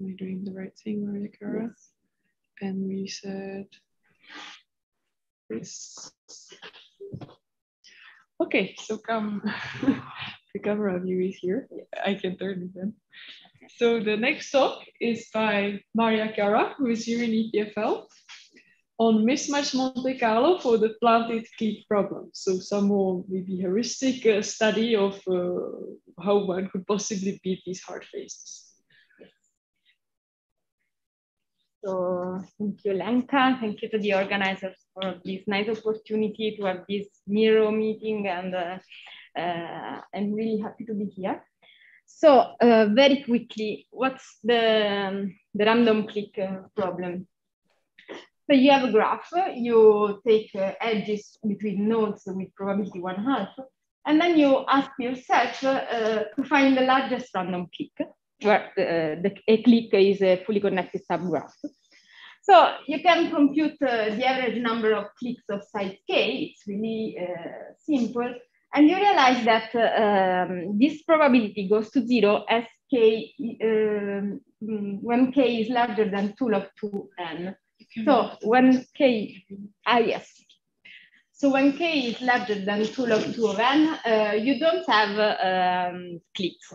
am I doing the right thing, Maria Chiara? Yes. And we said this. Okay, so come. the camera view is here. I can turn it then. So the next talk is by Maria Chiara, who is here in EPFL, on mismatch Monte Carlo for the planted clique problem. So some more maybe heuristic uh, study of uh, how one could possibly beat these hard phases. So thank you, Lenka. Thank you to the organizers for this nice opportunity to have this Miro meeting and uh, uh, I'm really happy to be here. So uh, very quickly, what's the, um, the random clique uh, problem? So you have a graph, you take uh, edges between nodes with probability one half, and then you ask yourself uh, to find the largest random clique, where uh, the, a clique is a fully connected subgraph. So you can compute uh, the average number of cliques of size k, it's really simple, and you realize that um, this probability goes to zero as k, um, when k is larger than 2 log 2n. So when k, ah yes. So when k is larger than 2 log 2 of n, uh, you don't have um, cliques.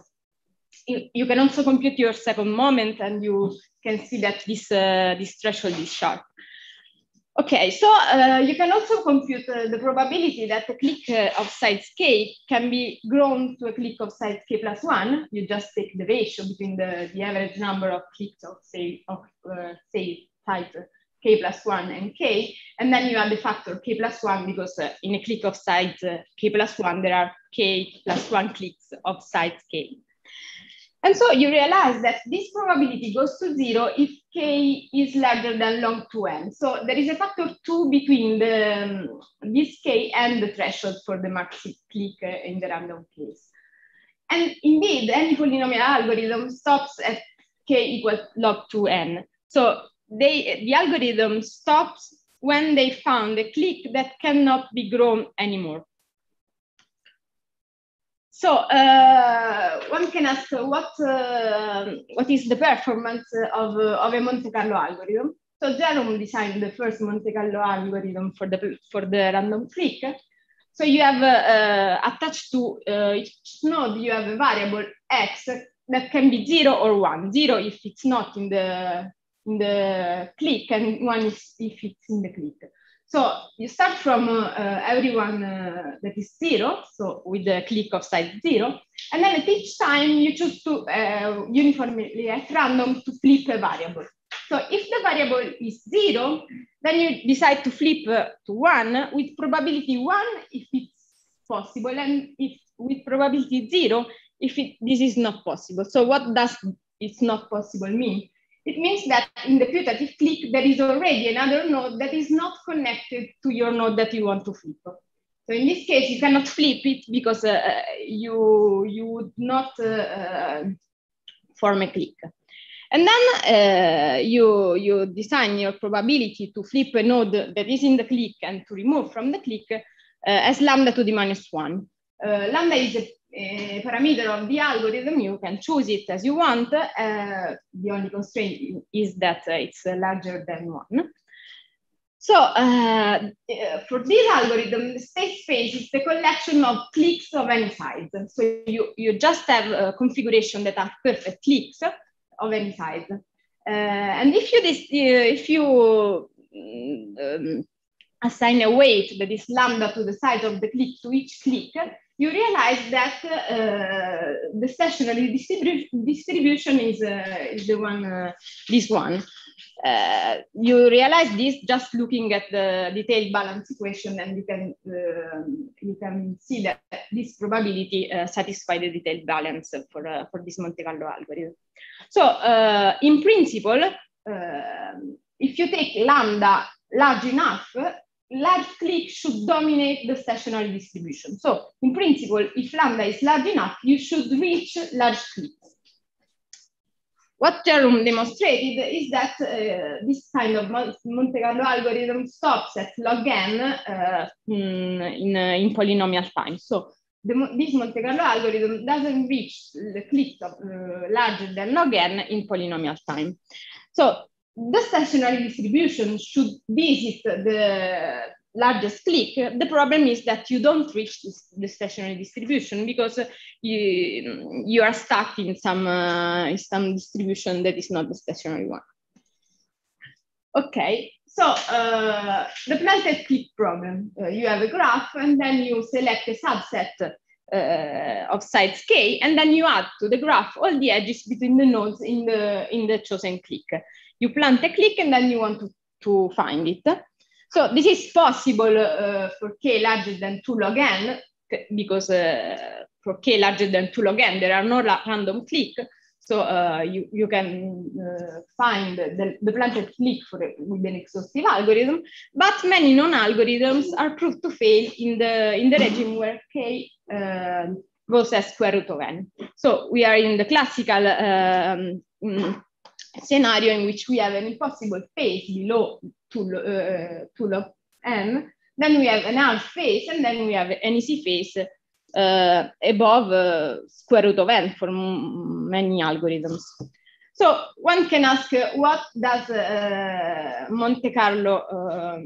You, you, can also compute your second moment and you can see that this, uh, this threshold is sharp. Okay, so uh, you can also compute uh, the probability that a clique uh, of size k can be grown to a clique of size k plus one. You just take the ratio between the, the average number of cliques of say of uh, say type k plus one and k, and then you add the factor k plus one because uh, in a clique of size uh, k plus one there are k plus one cliques of size k. And so you realize that this probability goes to zero if k is larger than log 2n. So there is a factor two between the, um, this k and the threshold for the max clique uh, in the random case. And indeed, any polynomial algorithm stops at k equals log 2n. So they, the algorithm stops when they found a clique that cannot be grown anymore. So uh, one can ask what, uh, what is the performance of, of a Monte Carlo algorithm? So Jerrum designed the first Monte Carlo algorithm for the, for the random clique. So you have uh, attached to uh, each node, you have a variable x that can be zero or one. Zero if it's not in the, in the clique and one if it's in the clique. So you start from uh, uh, everyone uh, that is zero, so with the clique of size zero, and then at each time you choose to uh, uniformly at random to flip a variable. So if the variable is zero, then you decide to flip uh, to one with probability one if it's possible, and if with probability zero if it, this is not possible. So what does it's not possible mean? It means that in the putative clique, there is already another node that is not connected to your node that you want to flip. So in this case, you cannot flip it because uh, you, you would not uh, uh, form a clique. And then uh, you, you design your probability to flip a node that is in the clique and to remove from the clique uh, as lambda to the minus one. Uh, lambda is a uh, parameter of the algorithm, you can choose it as you want. Uh, the only constraint is that it's larger than one. So uh, for this algorithm, the state space is the collection of cliques of any size. So you, you just have a configuration that are perfect cliques of any size. And if you, if you um, assign a weight that is lambda to the size of the clique to each clique, you realize that uh, the stationary distribu distribution is, uh, is the one, uh, this one. You realize this just looking at the detailed balance equation and you can, um, you can see that this probability satisfies the detailed balance for, for this Monte Carlo algorithm. So in principle, if you take lambda large enough, large clique should dominate the stationary distribution. So in principle, if lambda is large enough, you should reach large cliques. What Jerome demonstrated is that uh, this kind of Monte Carlo algorithm stops at log n uh, in, uh, in, polynomial time. So the, this Monte Carlo algorithm doesn't reach the clicks of uh, larger than log n in polynomial time. So the stationary distribution should visit the largest clique. The problem is that you don't reach this, the stationary distribution because you, you are stuck in some, uh, some distribution that is not the stationary one. Okay, so uh, the planted clique problem, uh, you have a graph and then you select a subset uh, of sites k, and then you add to the graph all the edges between the nodes in the, in the chosen clique. You plant a clique and then you want to, to find it. So this is possible uh, for k larger than 2 log n, because uh, for k larger than 2 log n, there are no random clique, so uh, you, you can uh, find the, the planted clique for with an exhaustive algorithm, but many non-algorithms are proved to fail in the, in the regime where k uh, goes as square root of n. So we are in the classical um, mm, scenario in which we have an impossible phase below 2, uh, 2 log n, then we have an half phase, and then we have an easy phase uh, above uh, square root of n for many algorithms. So one can ask, uh, what does uh, Monte Carlo uh,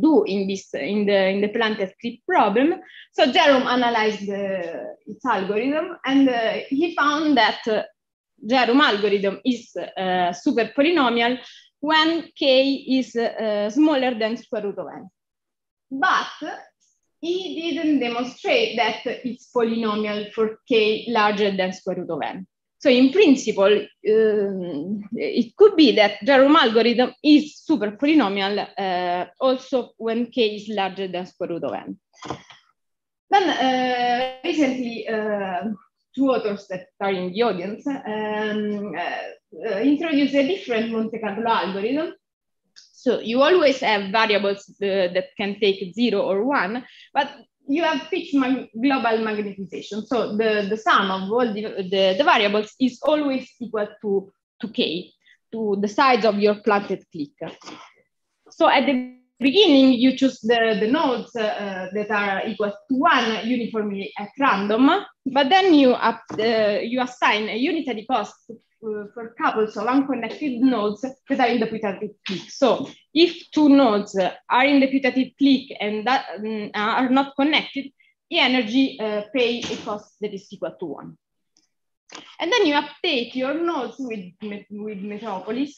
do in this in the in the planted clique problem? So Jerrum analyzed its algorithm, and he found that Jerome algorithm is super polynomial when k is smaller than square root of n. But he didn't demonstrate that it's polynomial for k larger than square root of n. So in principle, um, it could be that Jerome algorithm is super polynomial uh, also when k is larger than square root of n. Then uh, recently, uh, two authors that are in the audience um, uh, introduced a different Monte Carlo algorithm so you always have variables uh, that can take zero or one, but you have fixed mag global magnetization. So the, the sum of all the, the, the, variables is always equal to, to k, to the size of your planted clique. So at the beginning, you choose the, the nodes uh, that are equal to one uniformly at random, but then you, up, uh, you assign a unitary cost uh, for couples of unconnected nodes that are in the putative clique. So if two nodes are in the putative clique and that um, are not connected, the energy uh, pay a cost that is equal to one. And then you update your nodes with, with Metropolis,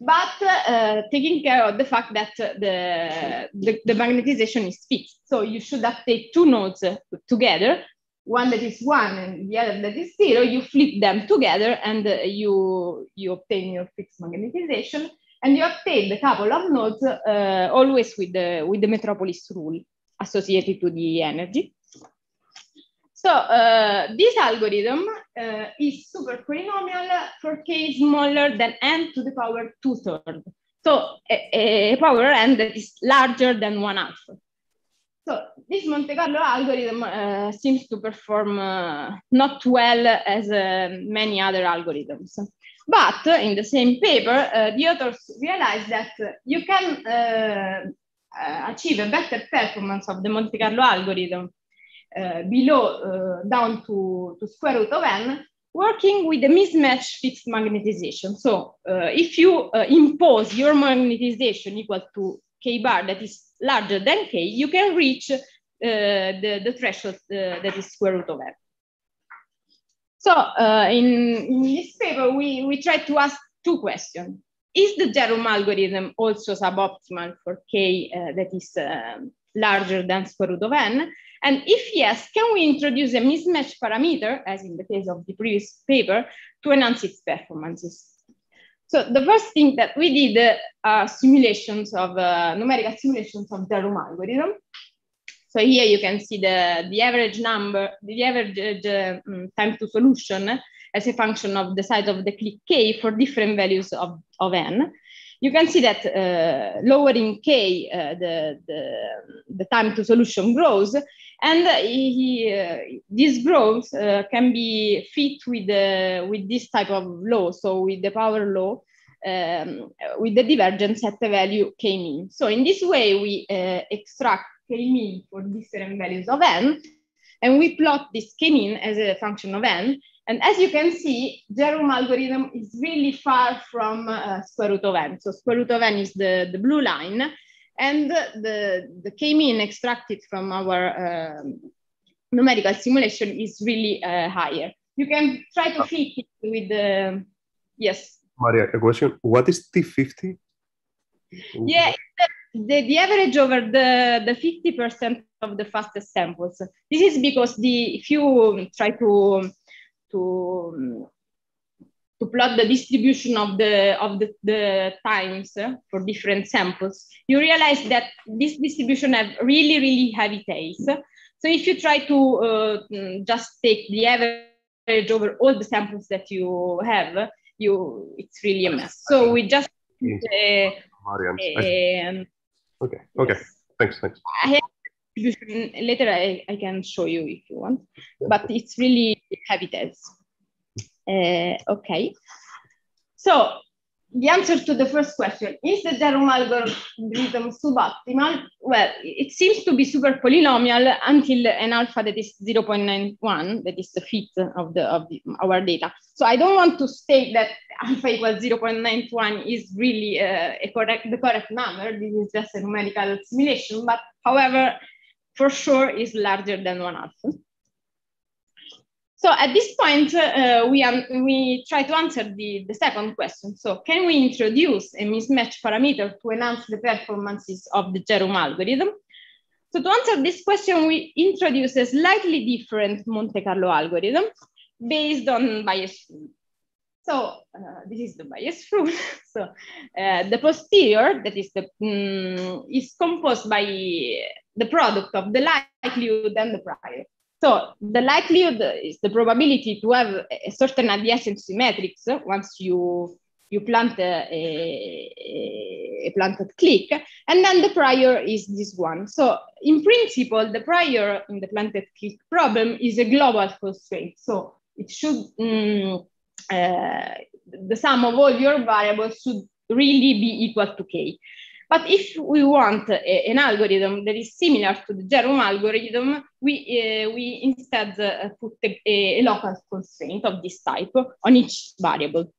but uh, taking care of the fact that the, the, the, magnetization is fixed. So you should update two nodes together one that is one and the other that is zero, you flip them together and uh, you, you obtain your fixed magnetization and you obtain the couple of nodes uh, always with the, with the metropolis rule associated to the energy. So uh, this algorithm uh, is super polynomial for k smaller than n to the power two thirds. So a, a power n that is larger than one half. So this Monte Carlo algorithm uh, seems to perform uh, not well as uh, many other algorithms. But in the same paper, uh, the authors realized that you can uh, uh, achieve a better performance of the Monte Carlo algorithm below down to, to square root of n working with a mismatch fixed magnetization. So if you impose your magnetization equal to k bar that is larger than k, you can reach uh, the, the threshold uh, that is square root of n. So uh, in, in, this paper, we, we tried to ask two questions. Is the Jerrum algorithm also suboptimal for k uh, that is um, larger than square root of n? And if yes, can we introduce a mismatch parameter, as in the case of the previous paper, to enhance its performances? So the first thing that we did are simulations of uh, numerical simulations of the Jerrum algorithm. So here you can see the, the average number, the average uh, mm, time to solution as a function of the size of the clique k for different values of, of n. You can see that uh, lowering k, uh, the, the, the time to solution grows, and he, uh, this growth uh, can be fit with, with this type of law, so with the power law, um, with the divergence at the value k mean. So in this way, we uh, extract k mean for different values of n, And we plot this k-mean as a function of n. And as you can see, Jerrum algorithm is really far from uh, square root of n. So square root of n is the, the blue line. And the, the k-mean extracted from our um, numerical simulation is really uh, higher. You can try to fit it with the, yes. Maria, a question. What is T50? Yeah, the, the average over the, the 50% of the fastest samples. This is because the if you try to to to plot the distribution of the of the, the times for different samples, you realize that this distribution have really really heavy tails. So if you try to uh, just take the average over all the samples that you have, you it's really a mess. So we just uh, um, okay, okay, yes. thanks, thanks. Later I, I can show you if you want, but it's really heavy tests. Uh, okay, so the answer to the first question, is the Jerrum algorithm suboptimal? Well, it seems to be super polynomial until an alpha that is 0.91, that is the fit of, the, of the, our data. So I don't want to state that alpha equals 0.91 is really uh, a correct, the correct number. This is just a numerical simulation, but however, for sure is larger than one alpha. So at this point, uh, we, um, we try to answer the, the second question. So can we introduce a mismatch parameter to enhance the performances of the Jerrum algorithm? So to answer this question, we introduce a slightly different Monte Carlo algorithm based on rule. So uh, this is the Bayes rule. so uh, the posterior, that is the um, is composed by the product of the likelihood and the prior. So the likelihood is the probability to have a certain adjacency matrix once you you plant a, a, a, planted clique, and then the prior is this one. So in principle, the prior in the planted clique problem is a global constraint. So it should, um, uh, the sum of all your variables should really be equal to k. But if we want a, an algorithm that is similar to the Jerrum algorithm, we, uh, we instead uh, put a, a, local constraint of this type on each variable.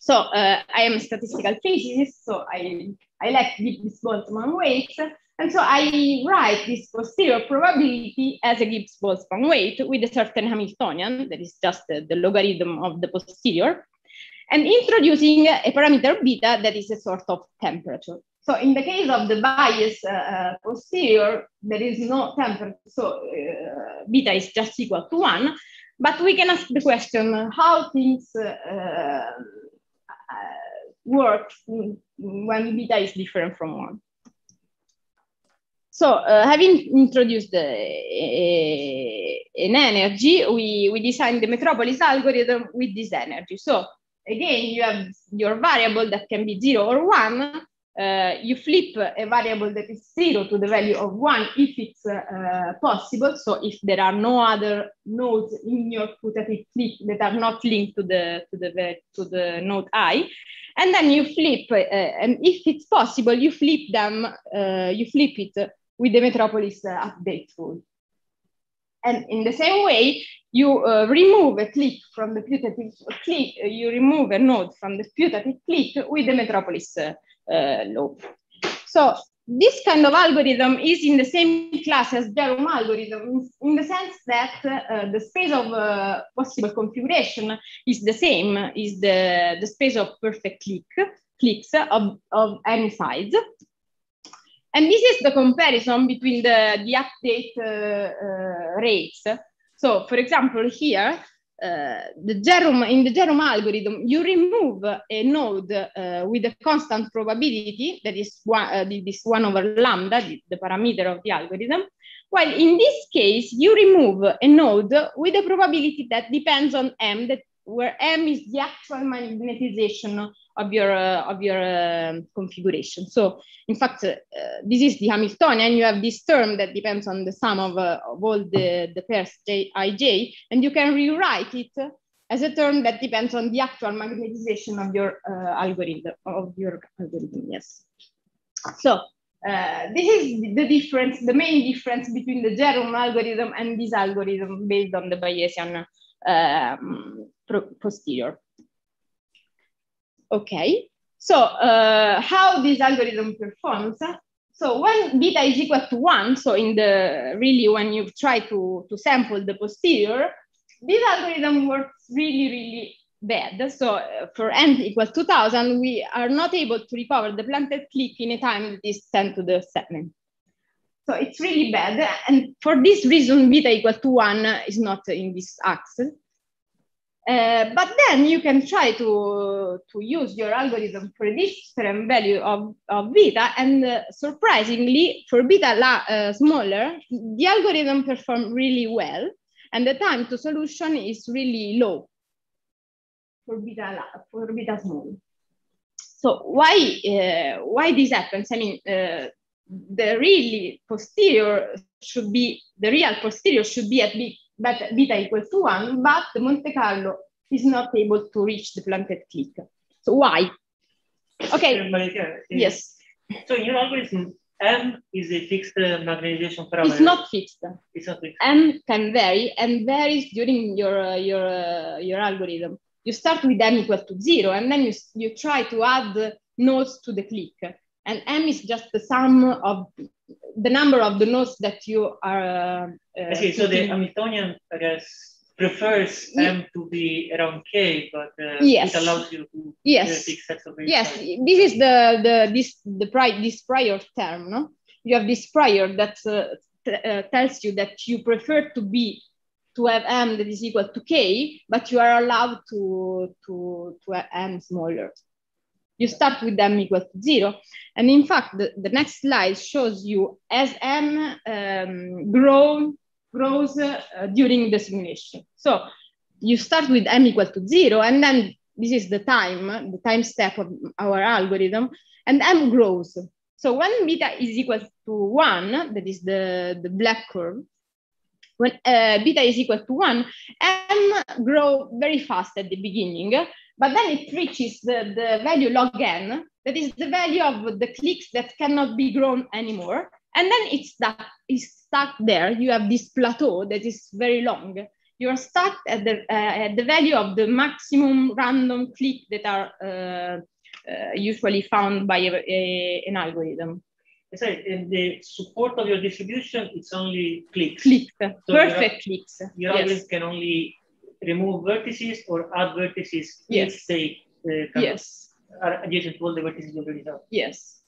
So uh, I am a statistical physicist, so I, I like Gibbs-Boltzmann weights. And so I write this posterior probability as a Gibbs-Boltzmann weight with a certain Hamiltonian, that is just the, the logarithm of the posterior, and introducing a parameter beta that is a sort of temperature. So in the case of the Bayes uh, uh, posterior, there is no temperature, so uh, beta is just equal to one. But we can ask the question how things uh, uh, work when beta is different from one. So uh, having introduced an energy, we, we designed the Metropolis algorithm with this energy. So again, you have your variable that can be zero or one, uh, you flip a variable that is zero to the value of one if it's uh, possible. So if there are no other nodes in your putative flip that are not linked to the to the to the node i, and then you flip, uh, and if it's possible, you flip them, uh, you flip it with the Metropolis uh, update rule. And in the same way, you uh, remove a clique from the putative clique, you remove a node from the putative clique with the Metropolis uh, law. So this kind of algorithm is in the same class as Jerrum algorithm in the sense that uh, the space of uh, possible configuration is the same, is the, the space of perfect clique, cliques of, of any size. And this is the comparison between the, the update uh, uh rates. So for example, here, uh, the Jerrum, in the Jerrum algorithm, you remove a node uh, with a constant probability, that is one, uh, this one over lambda, the, the, parameter of the algorithm, while in this case, you remove a node with a probability that depends on m, that, where m is the actual magnetization of your uh, of your uh, configuration. So in fact, uh, this is the Hamiltonian. You have this term that depends on the sum of, uh, of all the, the pairs j, ij, and you can rewrite it as a term that depends on the actual magnetization of your uh, algorithm of your algorithm. Yes. So Uh, this is the difference, the main difference between the Jerrum algorithm and this algorithm based on the Bayesian um, posterior. Okay, so uh, how this algorithm performs. So when beta is equal to one, so in the really when you try to, to sample the posterior, this algorithm works really, really bad. So uh, for n equals 2000, we are not able to recover the planted clique in a time that is 10 to the 7. So it's really bad. And for this reason, beta equal to 1 is not in this axis. Uh, but then you can try to, to use your algorithm for different value of, of beta. And uh, surprisingly, for beta la, uh, smaller, the algorithm performs really well. And the time to solution is really low for beta, la, for beta small. So why, uh, why this happens? I mean, uh, the really posterior should be, the real posterior should be at beta, beta equals to one, but the Monte Carlo is not able to reach the planted clique. So why? Okay. yes. So in your algorithm, M is a fixed magnetization parameter. It's not fixed. It's not fixed. M can vary and varies during your uh, your uh, your algorithm you start with m equal to zero, and then you, you try to add nodes to the clique. And m is just the sum of the number of the nodes that you are. Uh, see. So the Hamiltonian, I guess, prefers m to be around k, but uh, yes. it allows you to yes. fix sets of Yes, this is the the this the pri this prior term. No, you have this prior that uh, uh, tells you that you prefer to be to have m that is equal to k, but you are allowed to, to, to have m smaller. You start with m equal to zero. And in fact, the, the next slide shows you as m um, grow, grows uh, during the simulation. So you start with m equal to zero, and then this is the time, the time step of our algorithm, and m grows. So when beta is equal to one, that is the, the black curve, when uh, beta is equal to one, m grow very fast at the beginning, but then it reaches the, the value log n, that is the value of the cliques that cannot be grown anymore. And then it's stuck, it's stuck there. You have this plateau that is very long. You're stuck at the, uh, at the value of the maximum random clique that are uh, uh usually found by a, a, an algorithm say in the support of your distribution, it's only cliques. Cliques, so perfect your, cliques. Your yes. can only remove vertices or add vertices yes. if they uh, yes. are adjacent to all the vertices you already have. Yes.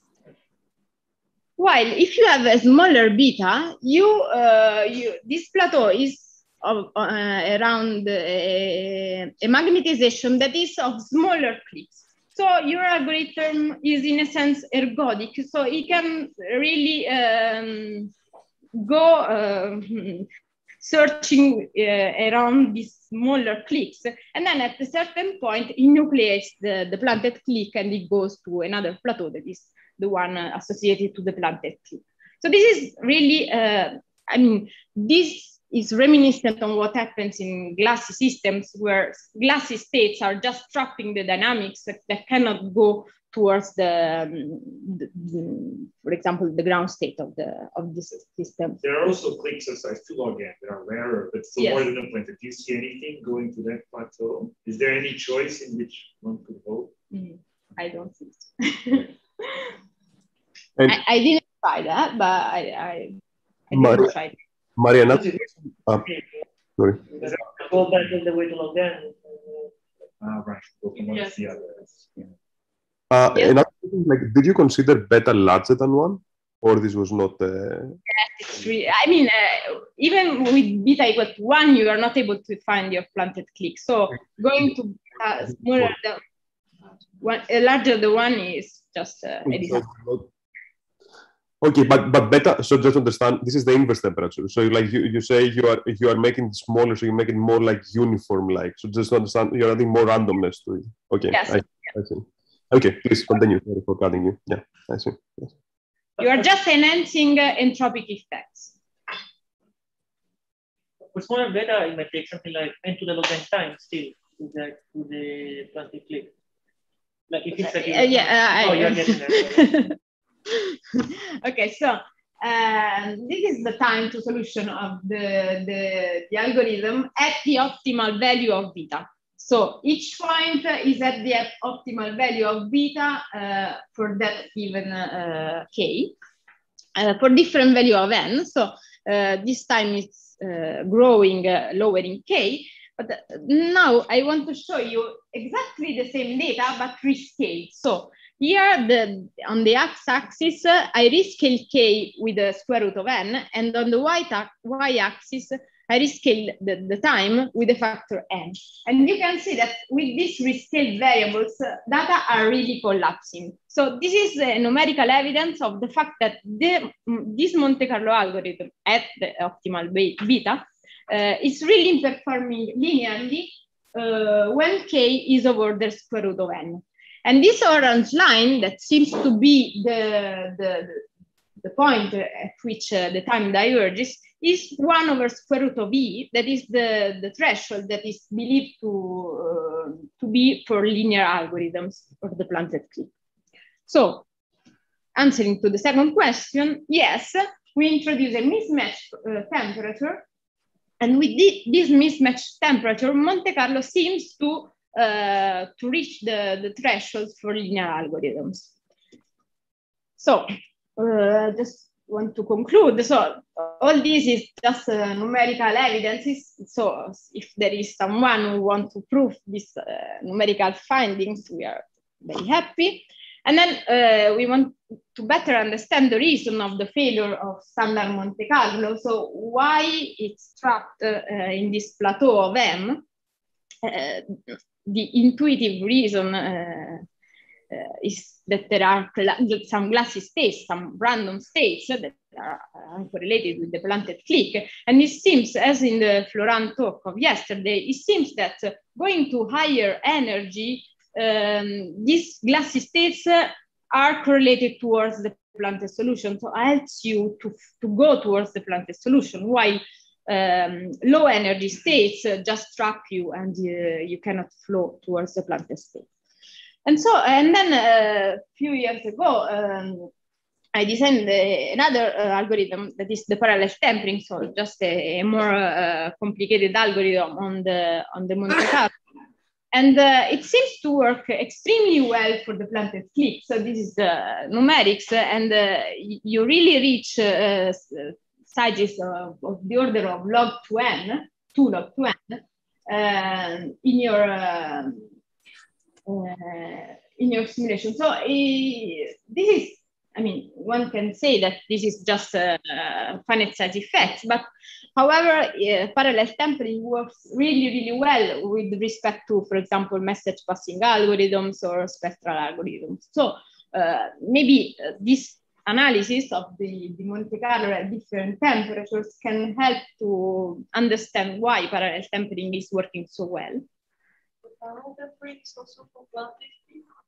While if you have a smaller beta, you, uh, you this plateau is of, uh, around a, a magnetization that is of smaller cliques. So your algorithm is in a sense ergodic. So it can really um, go uh, searching uh, around these smaller cliques. And then at a certain point, it nucleates the, the planted clique and it goes to another plateau that is the one associated to the planted clique. So this is really, uh, I mean, this is reminiscent on what happens in glassy systems where glassy states are just trapping the dynamics that, that cannot go towards the, um, the, the, for example, the ground state of the of this system. There are also cliques as size 2 log n that are rarer, but still yes. more than implanted. Do you see anything going to that plateau? Is there any choice in which one could vote? Mm, I don't think so. I, I, didn't try that, but I, I, I didn't try it. Mariana. Uh, sorry. Go back in the way to log in. Uh, right. Yes. The uh, yes. Another like, did you consider beta larger than one, or this was not? Uh... Yes, it's really, I mean, uh, even with beta equal to one, you are not able to find your planted clique. So going to uh, smaller than one, uh, larger the one is just uh, a disaster. Okay, but but beta. So just understand, this is the inverse temperature. So like you, you say you are you are making it smaller, so you make it more like uniform like. So just understand, you're adding more randomness to it. Okay, yes. I, I see. Okay, please continue. Sorry for cutting you. Yeah, I see. Yes. You are just enhancing uh, entropic effects. For smaller beta, it might take something like n to the log n time still to the to the plastic clip. Like if it's like uh, yeah, uh, oh, I, you're getting there. okay, so um, this is the time to solution of the, the, the algorithm at the optimal value of beta. So each point is at the optimal value of beta uh, for that given uh, k uh, for different value of n. So uh, this time it's uh, growing, uh, lowering k. But now I want to show you exactly the same data, but rescaled. So here the, on the x-axis, I rescale k with the square root of n, and on the y-axis, I rescale the, the time with the factor n. And you can see that with these rescaled variables, uh, data are really collapsing. So this is a numerical evidence of the fact that the, this Monte Carlo algorithm at the optimal beta uh, is really performing linearly uh, when k is over the square root of n. And this orange line that seems to be the, the, the point at which uh, the time diverges is 1 over square root of e, that is the, the threshold that is believed to, uh, to be for linear algorithms of the planted clique. So answering to the second question, yes, we introduce a mismatch uh, temperature. And with this mismatch temperature, Monte Carlo seems to, uh, to reach the, the thresholds for linear algorithms. So uh, just want to conclude. So all this is just uh, numerical evidence. So if there is someone who wants to prove these uh, numerical findings, we are very happy. And then uh, we want to better understand the reason of the failure of standard Monte Carlo. So why it's trapped uh, in this plateau of M. Uh, the intuitive reason uh, is that there are some glassy states, some random states that are uncorrelated with the planted clique. And it seems, as in the Florent talk of yesterday, it seems that going to higher energy, um, these glassy states are correlated towards the planted solution. So it helps you to, to go towards the planted solution, while um, low energy states uh, just trap you and uh, you cannot flow towards the planted state. And so, and then a few years ago, um, I designed another uh, algorithm that is the parallel tempering, so just a, a more uh, complicated algorithm on the on the Monte Carlo. And uh, it seems to work extremely well for the planted clique. So this is the numerics, and uh, you really reach uh, sizes of, of, the order of log to n, 2 log to n, uh, in your um, uh, in your simulation. So uh, this is, I mean, one can say that this is just a, a finite size effect, but however, uh, parallel tempering works really, really well with respect to, for example, message passing algorithms or spectral algorithms. So uh, maybe uh, this analysis of the, the Monte Carlo at different temperatures can help to understand why parallel tempering is working so well.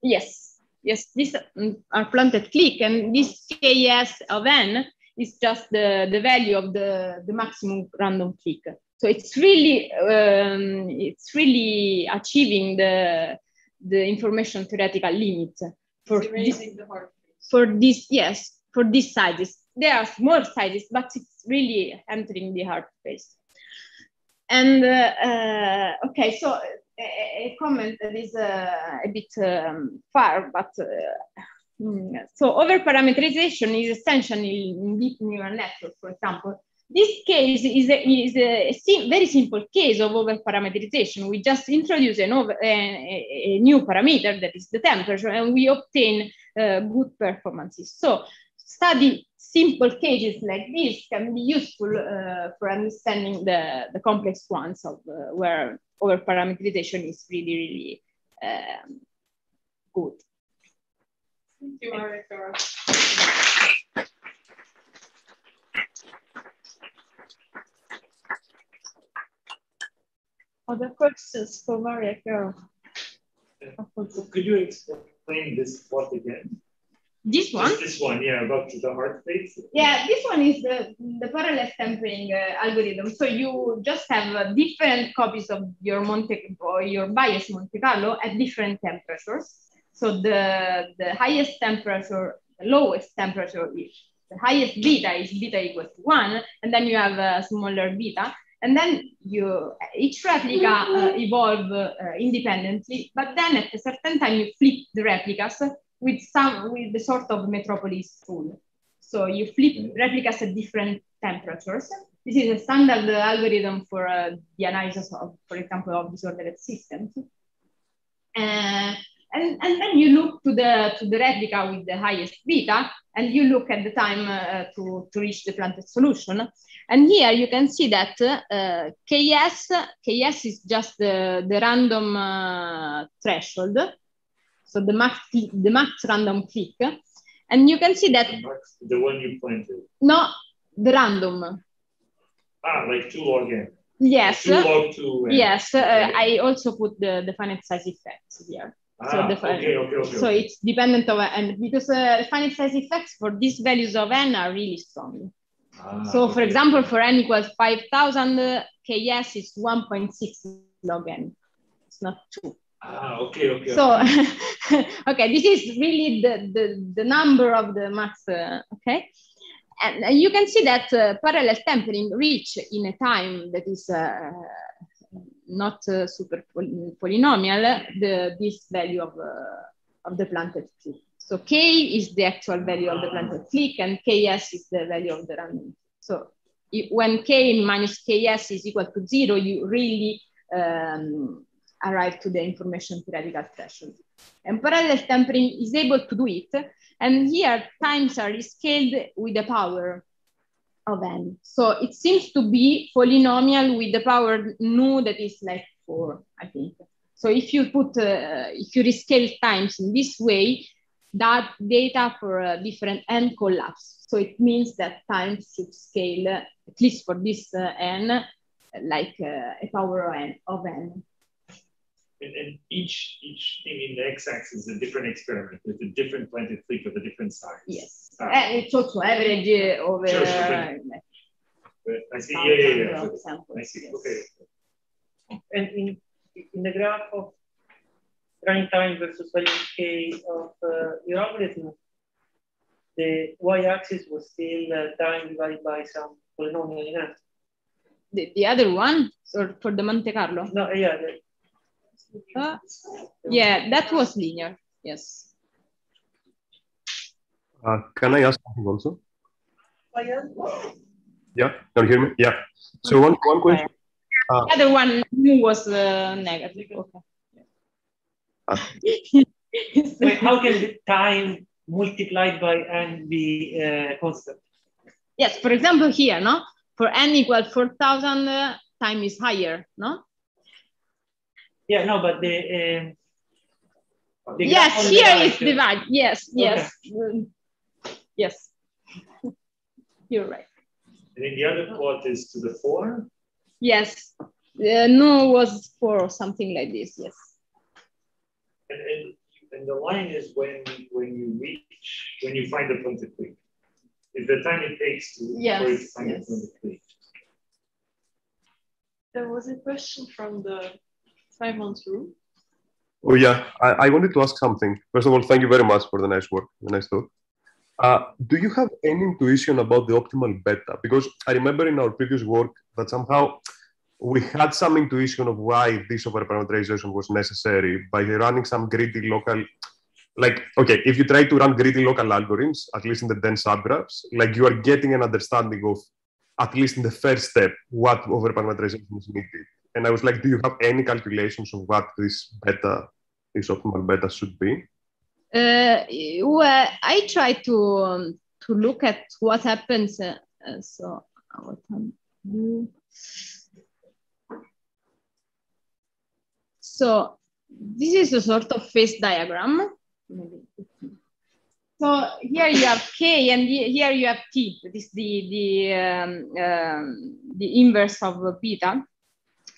Yes, yes, these are planted clique and this KS of n is just the, the value of the, the maximum random clique. So it's really, um, it's really achieving the, the information theoretical limit for this, for this, yes, for these sizes. There are small sizes, but it's really entering the hard space. And uh, uh, okay, so a, comment that is uh, a bit um, far, but uh, hmm, so overparameterization is essential in deep neural network, for example. This case is a, is a, sim very simple case of overparameterization. We just introduce an over, a, a, new parameter that is the temperature, and we obtain uh, good performances. So study simple cases like this can be useful uh, for understanding the, the complex ones of uh, where over parameterization is really, really um, good. Thank you, Marika. Other questions for Maria Carol? Could you explain this plot again? This one? Just this one, yeah, about the hard phase. Yeah, this one is the, the parallel tempering uh, algorithm. So you just have uh, different copies of your Monte or your bias Monte Carlo at different temperatures. So the, the highest temperature the lowest temperature is the highest beta is beta equals to one, and then you have a smaller beta, and then you each replica uh, evolve uh, independently, but then at a certain time you flip the replicas with some with the sort of metropolis rule. So you flip replicas at different temperatures. This is a standard algorithm for uh, the analysis of, for example, of disordered systems. Uh, and, and then you look to the, to the replica with the highest beta, and you look at the time uh, to, to reach the planted solution. And here you can see that uh, KS, KS is just the, the random uh, threshold. So the max, the max random clique. And you can see that. The one you pointed. No, the random. Ah, like two log n. Yes. Two log two. Yes. Uh, I also put the, the finite size effects here. Ah, so the okay, okay, okay, so it's dependent of and because uh, finite size effects for these values of n are really strong. Ah, so for example, for n equals 5000, uh, ks is 1.6 log n. It's not 2. Ah, okay, okay. So, okay, this is really the, the, the number of the max, uh, okay? And you can see that uh, parallel tempering reach in a time that is uh, not uh, super poly polynomial, the, this value of, uh, of the planted clique. So k is the actual value of the planted clique and ks is the value of the random. So when k minus ks is equal to zero, you really um, arrive to the information theoretical threshold. And parallel tempering is able to do it. And here times are scaled with the power of n. So it seems to be polynomial with the power nu that is like four, I think. So if you put, uh, if you rescale times in this way, that data for a different n collapse. So it means that times should scale, uh, at least for this uh, n, like uh, a power of n. Of n. And, and, each each thing in the x-axis is a different experiment with a different planted clique of a different size. Yes, and it's also average over. Sure, sure, uh, I see. Yeah, yeah, yeah. Samples, I see. Yes. Okay. And in in the graph of running time versus value k of uh, your algorithm, the y-axis was still uh, time divided by some polynomial in The, the other one, or for the Monte Carlo? No, yeah, the, uh, yeah, that was linear. Yes. Uh, can I ask something also? Yeah, can you hear me? Yeah. So one one question. Uh, the other one was uh, negative. Okay. Uh, Wait, how can the time multiplied by n be uh, constant? Yes, for example, here, no, for n equal 4,000, uh, time is higher, no? Yeah, no, but the. Uh, the yes, here is divide. Yes, yes, okay. Yes. You're right. And then the other plot is to the four. Yes, uh, no was four or something like this. Yes. And, and and the line is when when you reach when you find the planted clique. Is the time it takes to yes, for it to find yes. the planted clique. There was a question from the Simon's room. Oh yeah, I, I wanted to ask something. First of all, thank you very much for the nice work, the nice talk. Uh, do you have any intuition about the optimal beta? Because I remember in our previous work that somehow we had some intuition of why this overparameterization was necessary by running some greedy local like okay if you try to run greedy local algorithms at least in the dense subgraphs like you are getting an understanding of at least in the first step what overparameterization is needed and i was like do you have any calculations of what this beta this optimal beta should be uh, well i try to um, to look at what happens uh, so what so this is a sort of phase diagram. So here you have K and here you have T, that is the, the, um, um, the inverse of beta.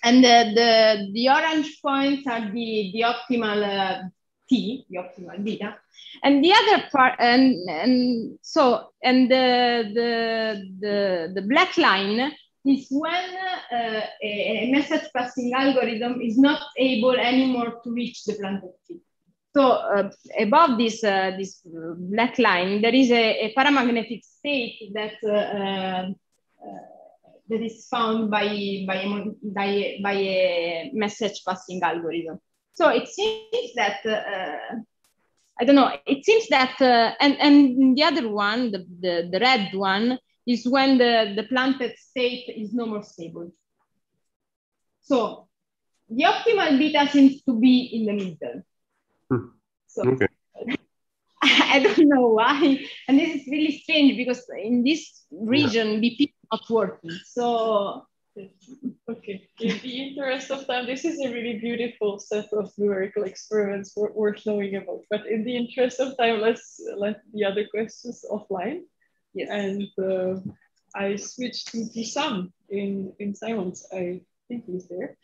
And the, the, the orange points are the, the optimal uh, T, the optimal beta. And the other part, and, and so, and the, the, the, the black line is when uh, a, message passing algorithm is not able anymore to reach the planted tree. So uh, above this, uh, this black line, there is a, a paramagnetic state that, uh, uh, that is found by, by, by, by a message passing algorithm. So it seems that, uh, I don't know, it seems that, uh, and, and the other one, the, the, the red one, is when the, the planted state is no more stable. So the optimal beta seems to be in the middle. Hmm. So okay. I don't know why. And this is really strange because in this region, BP is not working. So okay. In the interest of time, this is a really beautiful set of numerical experiments worth knowing about. But in the interest of time, let's let the other questions offline. Yes. And uh, I switched to sum in, in Simon's. I think he's there.